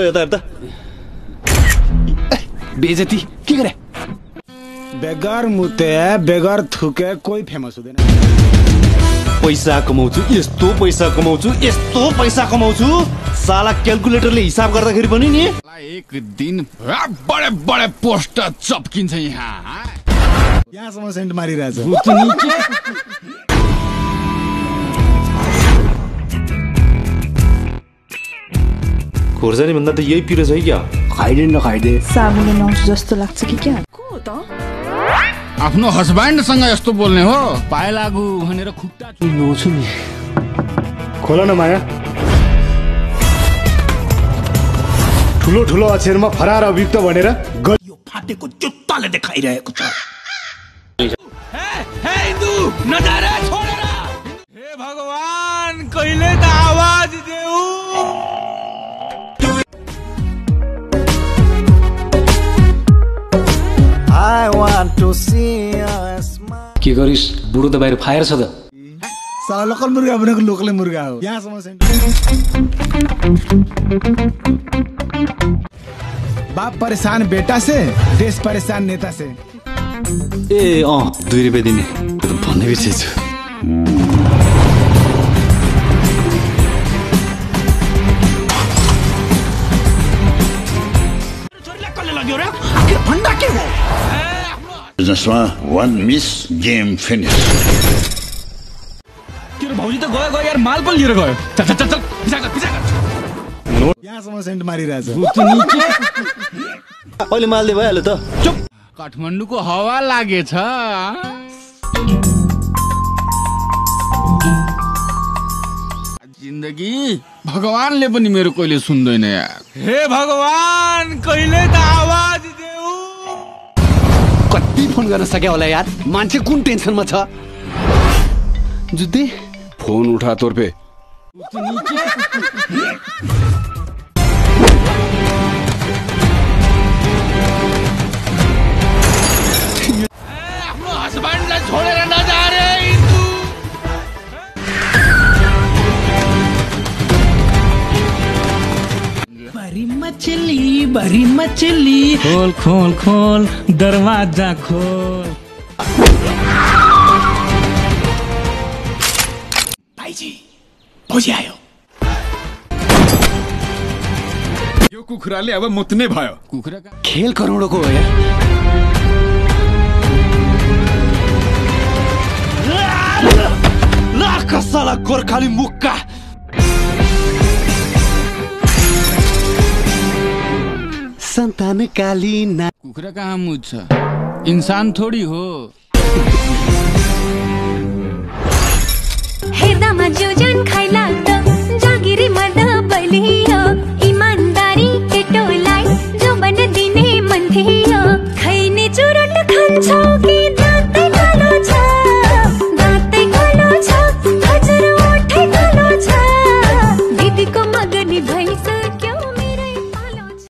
यता बेजती के गरे? बेगर मुते बेगर थुके कोही फेमस हुँदैन। पैसा कमाउँछु यस्तो पैसा कमाउँछु यस्तो पैसा कमाउँछु। साला क्यालकुलेटरले हिसाब गर्दाखेरि पनि नि एक दिन बडे बडे पोस्टर चप्किन्छ यहाँ यहाँसम्म सेन्ट मारिरहेछ। खोर्सानी भन्दा त यही पिरो छ है क्या खाइदे नखाइदे साबुनले नुहाउँछु जस्तो लाग्छ कि क्या को त आफ्नो हस्बेन्डसँग यस्तो बोल्ने हो? पाए लागु भनेर खुट्टा नुहाउँछु नि। खोल न माया। ठुलो ठुलो अक्षरमा फरार अभियुक्त भनेर ग- फाटेको जुत्ताले देखाइरहेको छ। हे हिन्दू नजारा छोडेर। हे भगवान कहिले त के गरिस् बुढो त बाहिर फायर छ त। लोकल मुर्गा भनेको लोकलै मुर्गा हो। यहाँसम्म बाप परेशान बेटा से देश परेशान नेता से। ए अँ दुई रुपियाँ दिने। भन्नै बिर्सेछु। Businessma, one miss, game finished. तेरो भौजी त गयो गयो यार माल पनि लिएर गयो। चल चल चल पिछा कर पिछा कर। यहाँसम्म सेन्ट मारिरहेछ। अहिले मालदे भइहाल्यो त? चुप। काठमाडौँको हावा लागेछ। जिन्दगी। भगवानले पनि मेरो कहिले सुन्दैन यार। हे भगवान कहिले त आवाज फोन गर्न सक्यो होला यार। मान्छे कुन टेन्सनमा छ? जुद्धे फोन उठा तोर्पे बड़ी मछली बड़ी मछली। खोल खोल खोल दरवाज़ा खोल। भाई जी पहुँच यो कुखुराले अब मुत्ने भयो। कुखुराका खेल करोडको हो यार। लाख साला गोर्खाली मुक्का। सन्तान काली ना कुखुरा कहाँ मुझ्छ इन्सान थोडी हो। हेर्दामा जो जन खाइला